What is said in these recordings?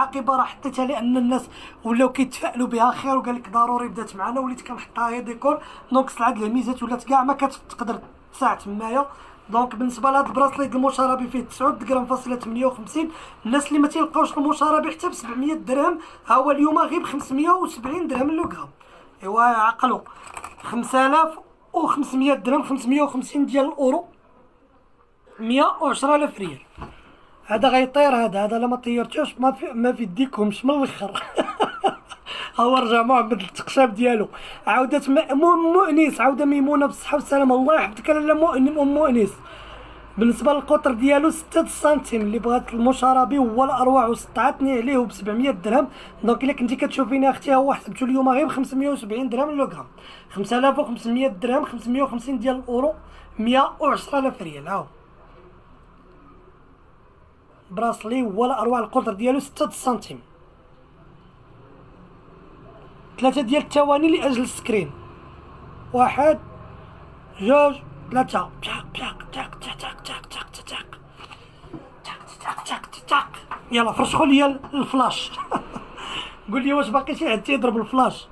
عاقبه راه حطيتها لأن الناس ولاو كيتفائلوا بها خير وقال لك ضروري بدأت معنا وليت كنحطها هي ديكور. donc سلعه الميزات ولات كاع ما كتقدر تساع تمايا. donc بالنسبة لهاد ال bracelet المشاربي فيه 9 غرام فاصلة 58 الناس اللي ما تيلقاوش المشاربي حتى ب 700 درهم ها هو اليوم غير ب 570 درهم le gramme ايوا عقلوا 5500 درهم 550 ديال الأورو. 110000 ريال. هذا غيطير هذا هذا لا ما طيرتوش ما في ما في يديكمش من الأخر. هو رجع محمد التقشاب ديالو. عاودت مؤنس عاودة ميمونة بالصحه والسلامه الله يحفظك لاله مؤن ام مؤنس بالنسبة للقطر ديالو 6 سنتيم اللي بغات المشاربي هو الاروع وسطعتني عليه ب 700 درهم. donc إلا كنتي كتشوفيني أختي هو حسبتو اليوم غير ب 570 درهم le gramme 5500 درهم 550 ديال الأورو 110000 ريال. هاو. bracelet هو الاروع القطر ديالو 6 سنتيم ثلاثة ديال الثواني لأجل ال screen واحد جوج ثلاثة تاك تاك تاك تاك تاك تاك تاك تاك تاك تاك تاك يلا فرشخو ليا الفلاش قول لي واش باقي شي حد تيضرب الفلاش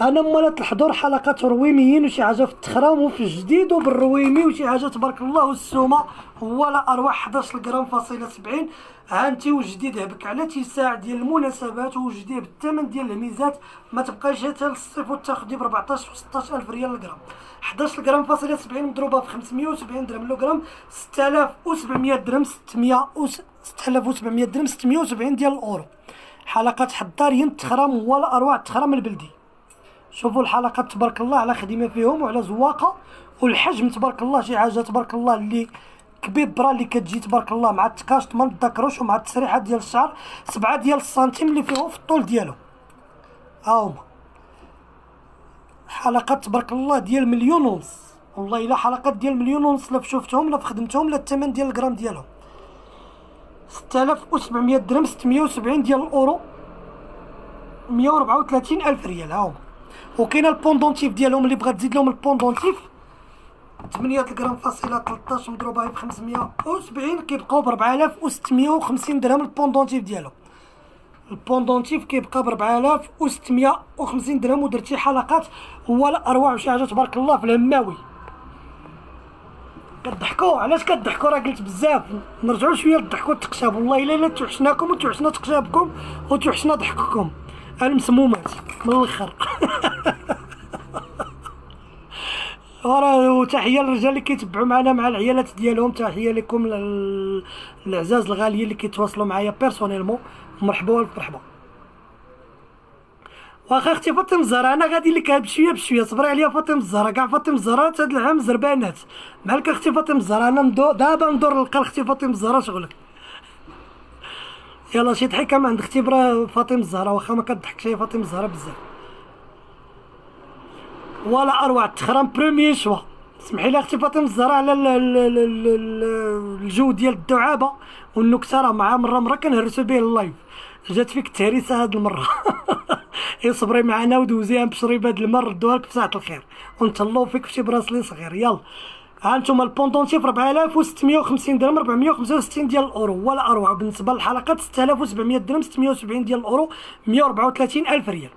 أنا مولات الحضور حلقات رويميين وشي حاجة في التخرام وفي الجديد وبالرويمي وشي حاجة تبارك الله والسومة هو لا اروع 11 غرام فاصلة 70 هانتي وجديد هبك على تيساع ديال المناسبات وجديد بالثمن ديال الميزات. ما تبقاش حتى للصيف وتاخدي ب 14 و 16000 ريال الغرام 11 غرام فاصلة 70 مضروبة في 570 درهم لو غرام 6700 درهم 600 و 6700 درهم 670 ديال الأورو. حلقات حضارين التخرام هو الاروع التخرام البلدي. شوفوا الحلقات تبارك الله على خدمة فيهم وعلى زواقة. والحجم تبارك الله شي حاجة تبارك الله اللي كبيبره اللي كتجي تبارك الله مع التكاشط ما نتذكروش ومع التسريحات ديال الشعر سبعة ديال السنتيم اللي فيهم في الطول ديالو. هاهما حلقات تبارك الله ديال مليون ونص. والله إلا حلقات ديال مليون ونص لا شفتهم لا خدمتهم لا الثمن ديال الغرام ديالهم. 6700 درهم 670 ديال الأورو 134 ألف ريال. هاهما وكاين ال pendentif ديالهم اللي بغات تزيد لهم ال pendentif 8 غرام فاصلة 13 مضروبة ب 570 كيبقاو ب 4650 درهم ال pendentif ديالهم ال pendentif كيبقى ب 4650 درهم ودرتي حلقات هو الأروع شي حاجة تبارك الله في الهماوي. كضحكوا علاش كضحكوا راه قلت بزاف. نرجعوا شوية للضحك والتقشاب. والله إلا توحشناكم وتوحشنا تقشابكم وتوحشنا ضحككم. المسمومات من الآخر وراه تحيه للرجال اللي كيتبعوا معنا مع العيالات ديالهم تحيه لكم العزاز الغاليين اللي كيتواصلوا معايا بيرسونيلمون مرحبا والف مرحبا. واخا أختي فاطمة الزهراء أنا غادي لك بشوية بشوية. صبري عليا فاطمة الزهراء. كاع فاطمة الزهراء هذا العام زربانات. مالك أختي فاطمة الزهراء أنا دابا ندور نلقى أختي فاطمة الزهراء شغلك. يلا شي ضحكه ما عند أختي برا فاطمة الزهراء واخا ما كضحكش هي فاطمة الزهراء بزاف. ولا أروع تخرم بروميي شوا سمحي لي أختي فاطمة الزهراء على الجو ديال الدعابه والنكتة راه مع مرة مرة كنهرسو به اللايف جات فيك التهريسه هاد المرة. اصبري معنا ودوزيها بشريب هاد المرة ردوها لك في ساعه الخير ونتهلاو فيك في شي bracelet صغير. يلا. ها أنتم ال pendentif 4650 درهم 465 ديال الأورو. ولا اروع بالنسبة للحلقات 6700 درهم 670 ديال الأورو 134 ألف ريال.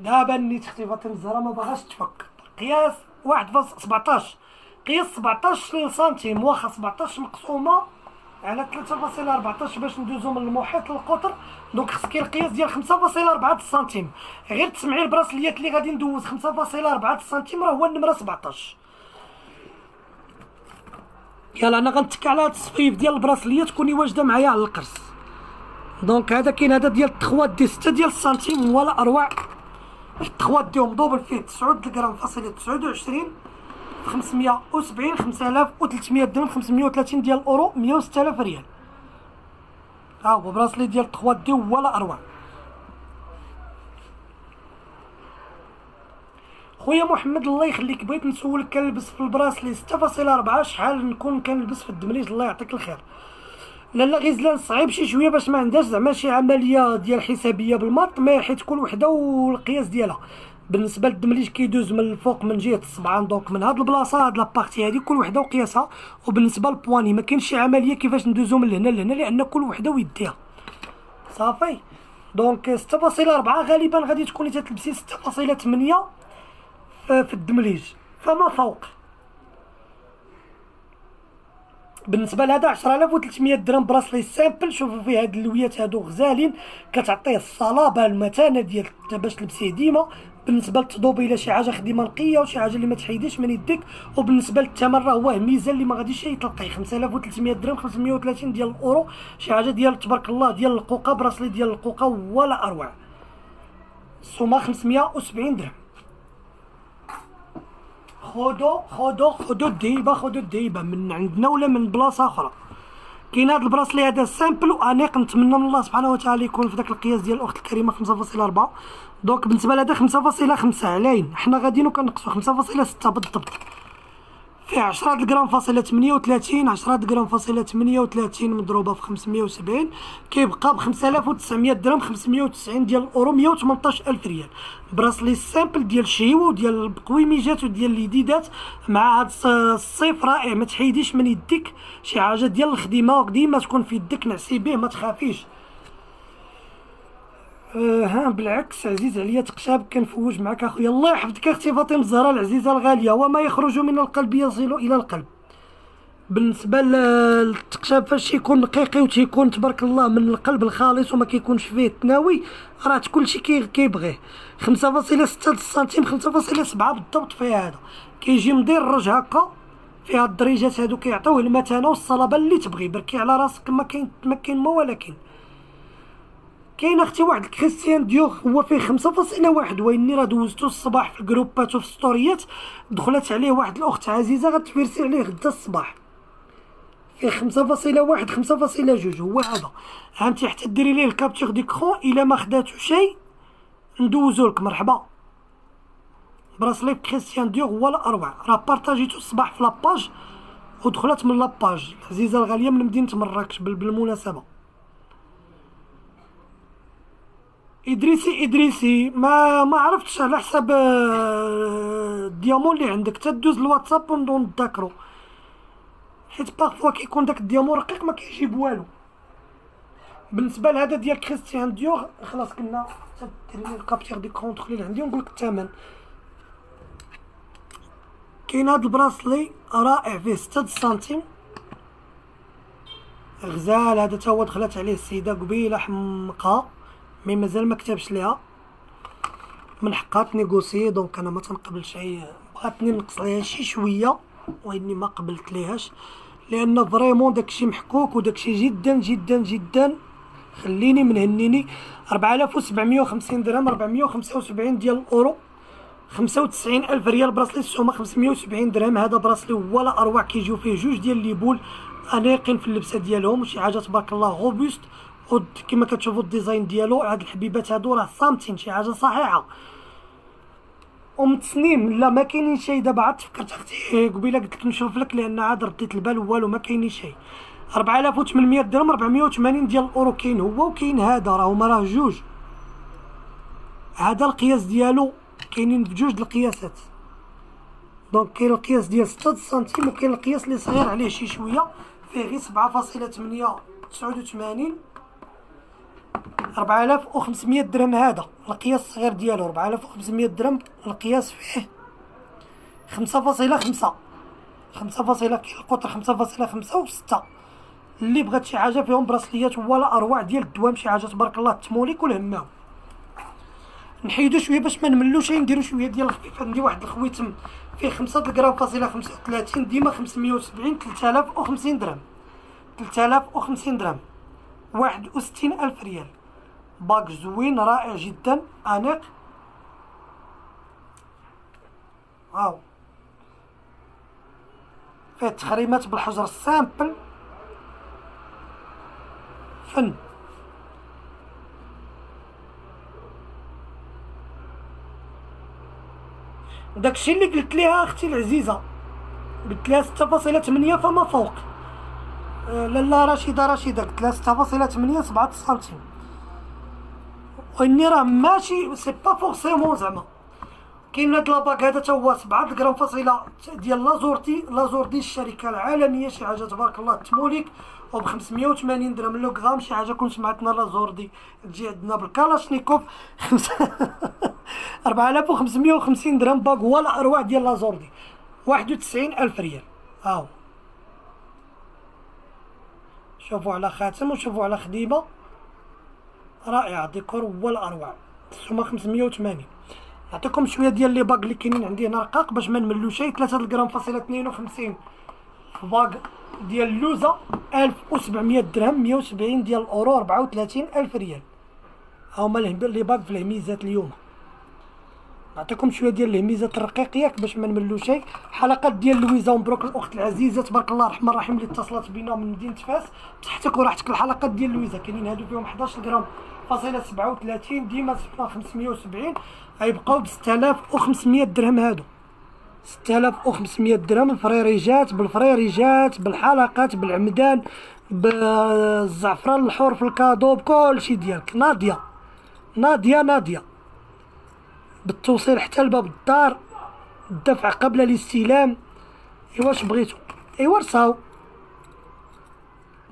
دابا نيت أختي فاطمه الزهراء ما باغاش تفك. قياس واحد فاصل سبعطاش. قياس سبعطاش سنتيم واخا سبعطاش مقسومة. على ثلاثة فاصلة أربعطاش باش ندوزو من المحيط للقطر donc خص كاين القياس ديال خمسة فاصلة أربعة سنتيم. غير تسمعي البراسليات اللي غادي ندوز خمسة فاصلة أربعة سنتيم راه هو النمرة سبعطاش. يلا أنا غنتك على هاد الصفيف ديال البراسليات تكوني واجدة معايا على القرص. donc هذا كاين هذا ديال التخوات دي ستة ديال السنتيم هو أروع. التخوات ديهم double فيه تسعود غرام فاصلة تسعود وعشرين خمسمية وسبعين خمسة آلاف وثلاثمية درهم خمسمية وثلاثين ديال الأورو مية وستة آلاف ريال. ها هو براسلي ديال التخوات دي ولا أروع خويا محمد الله يخليك بغيت نسولك كنلبس في البراسلي ستة فاصلة أربعة شحال نكون كنلبس في الدمليج الله يعطيك الخير. لالا غزلان صعيب شي شوية باش ما عندهاش زعما شي عملية ديال حسابية بالماط ما حيت كل وحدة والقياس ديالها. بالنسبة للدمليج كيدوز من الفوق من جهة الصبعان donc من هاد البلاصة هاد la partie هادي كل وحدة وقياسها. وبالنسبة للبواني ما كاينش شي عملية كيفاش ندوزو من هنا لهنا لأن كل وحدة ويديها. صافي. donc 6.4 غالبا غادي تكوني تتلبسي 6.8 في الدمليج. فما فوق. بالنسبة لهذا 10300 درهم bracelet simple. شوفوا فيه هاد اللويات هادو غزالين كتعطيه الصلابة المتانة ديال باش تلبسيه ديما. بالنسبة للتضوبيله شي حاجة خدمه نقية وشي حاجة اللي ما تحيديش من يديك وبالنسبة للثمن راه هو ميزان اللي ما غاديش يتلقاي 5300 درهم 530 ديال الأورو شي حاجة ديال تبارك الله ديال القوقة براسلي ديال القوقة ولا أروع. السومة 570 درهم. خذوا خذوا خذوا الديبه خذوا الديبه من عندنا ولا من بلاصة أخرى؟ كاين هذا ال bracelet هذا simple وأنيق نتمنى من الله سبحانه وتعالى يكون في ذاك القياس ديال الأخت الكريمة 5.4 donc بالنسبة لهذا 5.5 علاين حنا غاديين وكنقصوا 5.6 بالضبط. فيه 10 غرام فاصلة 38 10 غرام فاصلة 38 مضروبة في 570 كيبقى ب 5900 درهم 590 ديال الأورو 118 ألف ريال. bracelet simple ديال الشيوه وديال القويميجات وديال اليديدات مع هاد الصيف رائع. ما من يديك شي حاجة ديال الخدمه ديما تكون في يدك نعسي به ما أه ها بالعكس عزيز عليا تقشاب كنفوج معك اخويا الله يحفظك أختي فاطمة الزهراء العزيزة الغالية وما يخرج من القلب يصل إلى القلب. بالنسبة للتقشاب فاش يكون نقيقي وتيكون تبارك الله من القلب الخالص وما كيكونش فيه التناوي راه كلشي كي كيبغيه. خمسة فاصلة ستة سنتيم خمسة فاصلة سبعة بالضبط فيها هذا. كيجي مدرج هكا فيها الدريجات هادو كيعطيوه المتانه والصلابة اللي تبغي. بركي على راسك ما كاين ما كاين ما ولكن. كاين أختي واحد الكريستيان ديور هو فيه خمسة فاصلة واحد واني راه دوزتو الصباح في الجروبات وفي ستوريات دخلت عليه واحد الأخت عزيزة غت verser عليه غدا الصباح. فيه خمسة فاصلة واحد خمسة فاصلة جوج هو هذا. هانتي حتى ديري ليه ال capture d'écran إلا ما خداتو شي ندوزولك مرحبا. bracelet كريستيان ديور هو الأروع راه بارطاجيتو الصباح في la page ودخلت من la page. العزيزة الغالية من مدينة مراكش بالمناسبة. إدريسي إدريسي ما ما عرفتش على حساب ال diamant اللي عندك. تدوز الواتساب ونضون نتذاكرو حيت parfois كيكون داك ال diamant رقيق ما كيجيب والو. بالنسبة لهذا ديال كريستيان ديور خلاص قلنا ديري لي ال capture d'écran تخلي عندي ونقول لك الثمن. كاين هاد ال bracelet رائع فيه ستة سنتيم. غزال هذا تا هو دخلت عليه السيدة قبيلة حمقها mais مازال ما كتبش ليها. من حقها ت négocier donc أنا ما تنقبلش أي بغاتني نقص ليها شي شوية وإني ما قبلت ليهاش. لأن vraiment داكشي محكوك وداكشي جدا جدا جدا. خليني منهنيني 4750 درهم 475 ديال الأورو. 95 ألف ريال bracelet السومة 570 درهم. هذا bracelet ولا اروع كيجيو فيه جوج ديال les boules أنيقين في اللبسة ديالهم وشي حاجة تبارك الله robuste كما كتشوفوا ال design ديالو هاد الحبيبات هادو راه صامتين شي حاجة صحيحة. أم تسنيم لا ما كاينين شي. دابا عاد تفكرت أختي قبيلة قلت لك نشوف لك لأن عاد رديت البال والو ما كاينين شي. 4800 درهم 480 ديال الأورو كاين هو وكاين هذا راه هما راه جوج. هذا القياس ديالو كاينين بجوج القياسات. donc كاين القياس ديال 6 سنتيم وكاين القياس اللي صغير عليه شي شوية فيه غير 7.8 89 4500 درهم هذا. القياس الصغير ديالو 4500 درهم. القياس فيه 5.5 5 كاين القطر 5.5 و 6 اللي بغات شي حاجة فيهم براسليات ولا أروع ديال الدوام شي حاجة تبارك الله تموليك والهماو نحيدو شوية باش ما نملوش نديرو شوية ديال الخفيف. عندي واحد الخويتم فيه 5 غرام فاصلة 35 ديما 570 3050 درهم. 3050 درهم. واحد وستين ألف ريال. bague زوين رائع جدا أنيق. هاو فيه تخريمات بالحجر ال simple. فن. داكشي اللي قلت ليها أختي العزيزة. قلت فاصلة ثمانية فما فوق. لالا رشيدة رشيدة قلت لها ستة فاصلة ثمانية سبعة سنتيم. وإني راه ماشي c'est pas forcément زعما. كاين هاد la bague هذا تا هو 7 غرام فاصلة ديال لازورتي لازوردي الشركة العالمية شي حاجة تبارك الله تموليك. و ب 580 درهم le gramme شي حاجة كون سمعتنا لازوردي تجي عندنا بالكالاشنيكوف. 4550 درهم bague هو الأروع ديال لازوردي 91000 ريال. هاو. شوفوا على خاتم وشوفوا على خديمه رائعة ديكور هو الأروع. السومة 580 نعطيكم شوية ديال les bagues اللي كاينين عندي هنا رقاق باش ما نملو شي. 3 غرام فاصلة 52 bague ديال اللوزه 1700 درهم 170 ديال الأورو 34 ألف ريال. هاهما les bagues في الهميزات اليوم. نعطيكم شوية ديال الهميزات الرقيق ياك باش ما نملو شي حلقات ديال لويزا ومبروك الأخت العزيزة تبارك الله الرحمن الرحيم اللي اتصلت بينا من مدينة فاس. بصحتك وراحتك الحلقات ديال لويزا كاينين هادو فيهم 11 غرام؟ فاصلة 37 ديما 570 غيبقاو ب 6500 درهم هادو. 6500 درهم الفريريجات بالفريريجات بالحلقات بالعمدان بالزعفران الحور في ال cadeau بكلشي ديالك. ناضيه ناضيه ناضيه بالتوصيل حتى لباب الدار الدفع قبل الاستلام. ايوا واش بغيتو؟ ايوا رصاو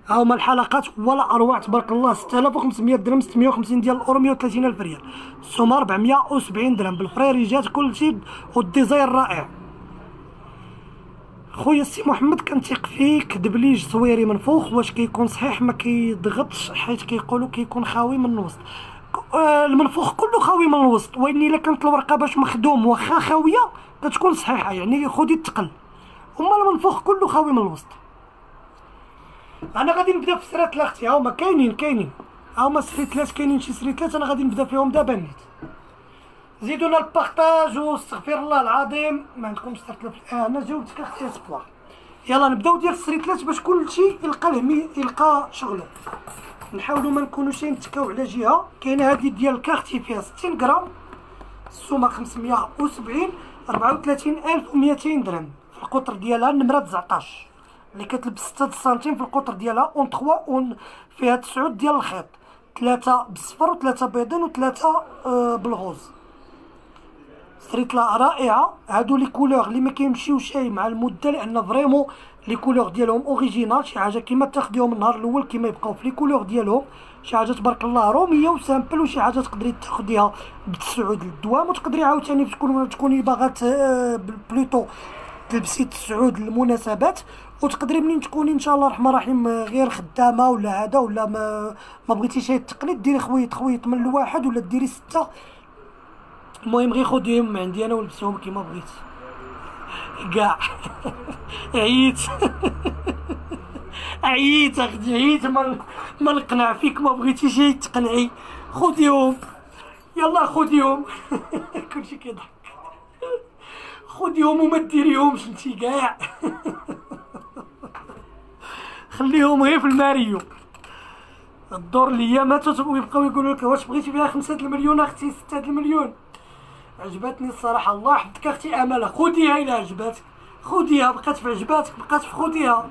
ها هما الحلقات ولا اروع تبارك الله 6500 درهم 650 ديال الأورو 130 ألف ريال. السومه 470 درهم بالفريريجات كلشي وال design رائع. خويا السي محمد كنثيق فيك كذب لي زويري من فوق واش كيكون صحيح؟ ما كيضغطش حيت كيقولوا كيكون خاوي من الوسط. المنفوخ كله خاوي من الوسط وين إلا كانت الورقة باش مخدوم واخا خاوية كتكون صحيحة يعني خدي الثقل أما المنفوخ كله خاوي من الوسط. أنا غادي نبدأ في سرتلات أختي هاهما كاينين كاينين. هاهما سريتلات كاينين شي سريتلات أنا غادي نبدأ فيهم دابا نيت. زيدونا ال partage واستغفر الله العظيم. ما عندكمش ترتلف آه أنا جاوبتك أختي سبوار يلا نبدأو ديال السريتلات باش كلشي يلقى الهمي يلقى شغلو نحاولوا ما نكونوش نتكاو على جهة. كاينة هذه ديال ال Cartier فيها 60 غرام. السومة 570 34200 درهم. في القطر ديالها النمره 19 اللي كتلبس 6 سنتيم في القطر ديالها اون 3 اون فيها 9 ديال الخيط. ثلاثة بالصفر وثلاثة بيضين وثلاثة آه بال rose. لا رائعة. هادو les couleurs اللي ما كيمشيوش شي مع المدة لأن vraiment les couleurs ديالهم original شي حاجة كيما تاخديهم النهار الأول كيما يبقاو في les couleurs ديالهم. شي حاجة تبارك الله رومية و simple وشي حاجة تقدري تاخديها بتسعود للدوام وتقدري عاوتاني تكون تكوني باغا plutôt تلبسي تسعود للمناسبات. وتقدري منين تكوني إن شاء الله الرحمن الرحيم غير خدامة ولا هذا ولا ما ما بغيتيش التقليد ديري خويط خويط من الواحد ولا ديري ستة. المهم غير خديهم من عندي أنا ولبسهم كيما بغيت كاع عييت عييت أختي عييت ما ما نقنع فيك ما بغيتيش تقنعي خديهم يلا خديهم كلشي كيضحك خديهم وما ديريهمش انتي كاع خليهم غير في الماريو الدور ليا ماتت ويبقاو يقولوا لك واش بغيتي فيها خمسة المليون أختي ستة المليون عجبتني الصراحة. الله يحفظك أختي أملة. خديها إلى عجباتك خديها بقات في عجباتك بقات في خديها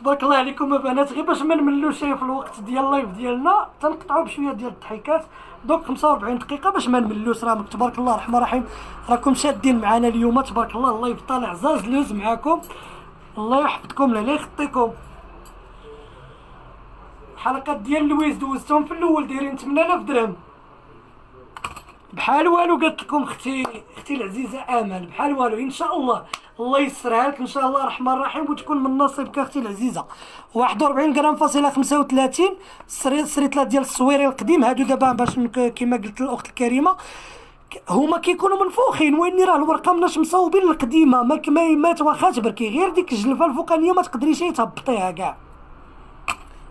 تبارك الله عليكم البنات غير باش ما نملوش في الوقت ديال ال live ديالنا تنقطعوا بشوية ديال الضحكات. دوك 45 دقيقة باش ما نملوش راه. تبارك الله الرحمن الرحيم. راكم شادين معنا اليوم. تبارك الله ال live طالع زاز لوز معاكم. الله يحفظكم لا يخطيكم. الحلقات ديال لويز دوزتهم في الأول دايرين 8000 درهم. بحال والو قالت لكم أختي أختي العزيزة آمل بحال والو إن شاء الله الله يسرها لك إن شاء الله الرحمن الرحيم وتكون من نصيبك أختي العزيزة. 41 غرام فاصلة 35 سريت ديال الصويري القديم. هادو دابا باش كما قلت الاخت الكريمة هما كيكونوا منفوخين وين راه الورقة مناش مصوبين القديمه ما ما واخا تبركي غير ديك الجلفة الفوقانية ما تقدريش تهبطيها كاع.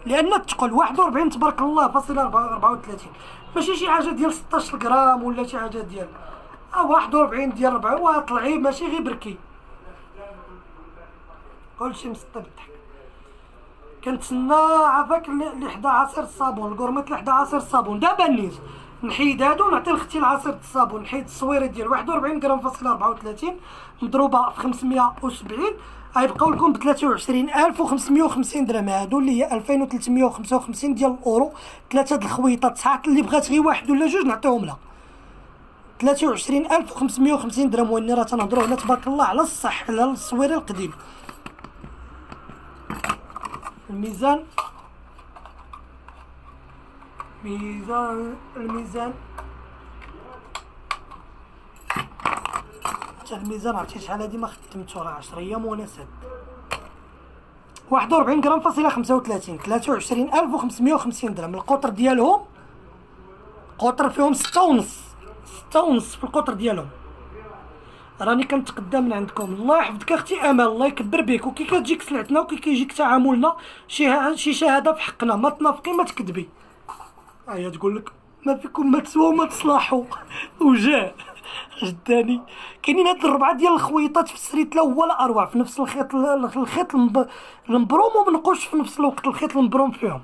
لأن الثقل 41 تبارك الله فاصله 34 ماشي شي حاجة ديال 16 غرام ولا شي حاجة ديال آه 41 ديال 4 وطلعي ماشي غير بركي. كلشي مسطي بالضحك كنتسنى عافاك ل 11 الصابون الكورميط ل 11 الصابون. دابا نيت نحيد هادو نعطي لختي العصير الصابون. نحيد الصويره ديال 41 غرام فاصل 34 مضروبة في 570 غيبقاو لكم ب 23550 درهم. هادو اللي هي 2355 ديال الأورو. ثلاثة د الخويطات صحات اللي بغات غير واحد ولا جوج نعطيهم لها. 23550 درهم. وإني راه تنهضروا هنا تبارك الله على الصح على الصويره القديم. الميزان ميزان الميزان. الميزان عرفتي شحال هادي؟ ما خدمتو راه 10 أيام وأنا ساد 41 غرام فاصلة 35 23550 درهم. القطر ديالهم؟ قطر فيهم ستة ونص ستة ونص في القطر ديالهم. راني كنتقدم من عندكم. الله يحفظك أختي امل الله يكبر بك وكي كتجيك سلعتنا وكي كيجيك تعاملنا شي شي شهادة في حقنا. ما تنافقي ما تكذبي. هي تقول لك ما فيكم ما تسواو ما تصلحوا. وجاء. جداني. كاينين هاد الربعة ديال الخويطات في السريت لا هو أروع في نفس الخيط الخيط المبروم ومنقوش في نفس الوقت الخيط المبروم فيهم.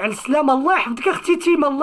على السلامة الله يحفظك أختي تيما الله